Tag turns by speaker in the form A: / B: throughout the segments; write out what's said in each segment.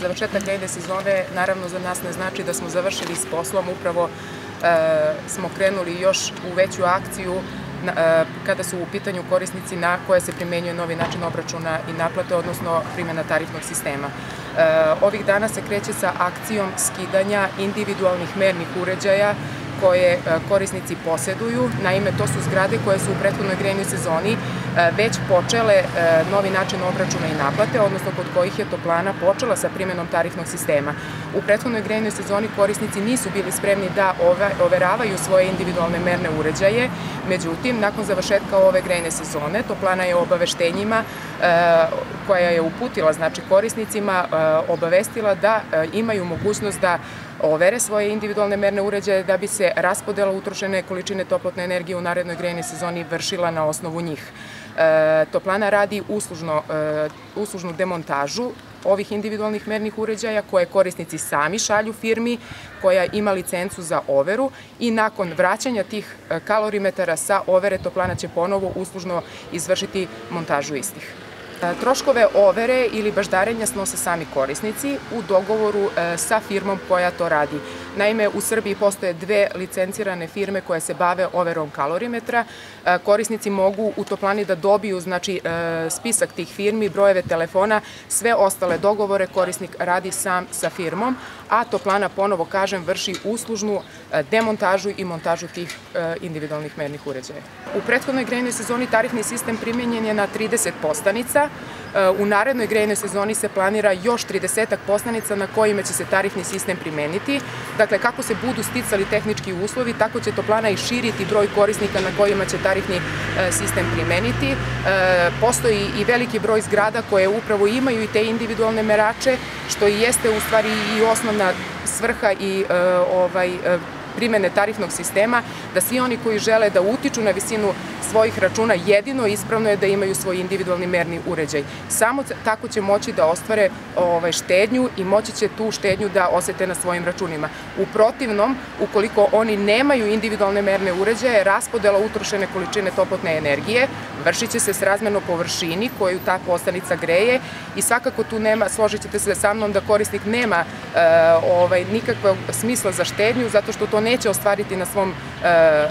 A: Završetak grejne sezone naravno za nas ne znači da smo završili s poslom, upravo e, smo krenuli još u veću akciju e, kada su u pitanju korisnici na koje se primenjuje novi način obračuna i naplate, odnosno primjena tarifnog sistema. E, ovih dana se kreće sa akcijom skidanja individualnih mernih uređaja koje e, korisnici poseduju. Naime, to su zgrade koje su u prethodnoj grejnoj sezoni e, već počele e, novi način obračuna i naplate, odnosno kod kojih je toplana počela sa primjenom tarifnog sistema. U prethodnoj grejnoj sezoni korisnici nisu bili spremni da overavaju svoje individualne merne uređaje, međutim, nakon završetka ove grejne sezone, toplana je obaveštenjima koja je uputila znači, korisnicima, obavestila da imaju mogućnost da overe svoje individualne merne uređaje da bi se raspodela utrošene količine toplotne energije u narednoj grejnoj sezoni vršila na osnovu njih. E, toplana radi uslužno, e, uslužnu demontažu ovih individualnih mernih uređaja koje korisnici sami šalju firmi koja ima licencu za overu i nakon vraćanja tih e, kalorimetara sa overe toplana će ponovo uslužno izvršiti montažu istih. Troškove overe ili baždarenja snose sami korisnici u dogovoru e, sa firmom koja to radi. Naime, u Srbiji postoje dve licencirane firme koje se bave overom kalorimetra. E, korisnici mogu u toplani da dobiju znači, e, spisak tih firmi, brojeve telefona, sve ostale dogovore korisnik radi sam sa firmom, a toplana, ponovo kažem, vrši uslužnu demontažu i montažu tih individualnih mernih uređaja. U prethodnoj grejnoj sezoni tarifni sistem primjenjen je na 30 postanica, U narednoj grejnoj sezoni se planira još 30 postanica na kojima će se tarifni sistem primeniti. Dakle, kako se budu sticali tehnički uslovi, tako će toplana i širiti broj korisnika na kojima će tarifni e, sistem primeniti. E, postoji i veliki broj zgrada koje upravo imaju i te individualne merače, što i jeste u stvari i osnovna svrha i e, ovaj, primene tarifnog sistema, da svi oni koji žele da utiču na visinu svojih računa jedino ispravno je da imaju svoj individualni merni uređaj. Samo tako će moći da ostvare ovaj, štednju i moći će tu štednju da osete na svojim računima. U protivnom, ukoliko oni nemaju individualne merne uređaje, raspodela utrošene količine toplotne energije vršit će se s razmerno površini koju ta postanica greje i svakako tu nema, složit ćete se sa mnom da korisnik nema e, ovaj, nikakvog smisla za štednju zato što to neće ostvariti na svom e,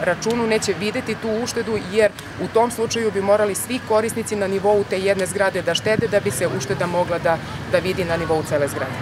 A: računu, neće videti tu uštedu jer u tom slučaju bi morali svi korisnici na nivou te jedne zgrade da štede da bi se ušteda mogla da, da vidi na nivou cele zgrade.